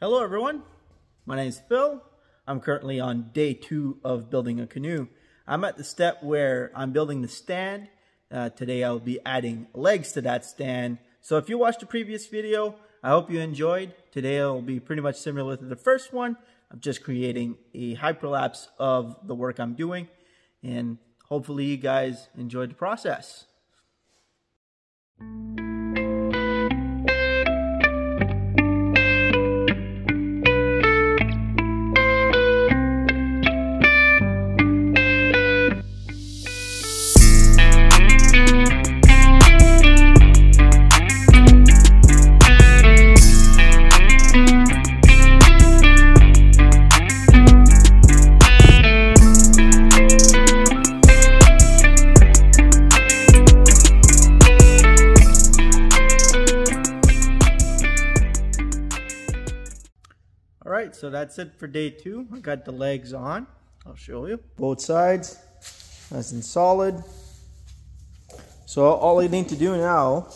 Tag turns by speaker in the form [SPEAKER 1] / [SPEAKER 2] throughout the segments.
[SPEAKER 1] Hello everyone, my name is Phil. I'm currently on day two of building a canoe. I'm at the step where I'm building the stand. Uh, today I'll be adding legs to that stand. So if you watched the previous video, I hope you enjoyed. Today it'll be pretty much similar to the first one. I'm just creating a hyperlapse of the work I'm doing and hopefully you guys enjoyed the process. All right, so that's it for day two. I got the legs on. I'll show you. Both sides, nice and solid. So all I need to do now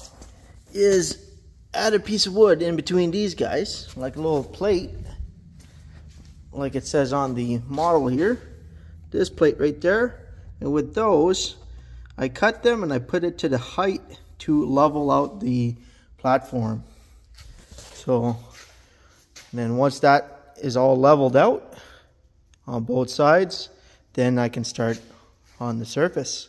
[SPEAKER 1] is add a piece of wood in between these guys, like a little plate, like it says on the model here. This plate right there. And with those, I cut them and I put it to the height to level out the platform. So and then once that is all leveled out on both sides, then I can start on the surface.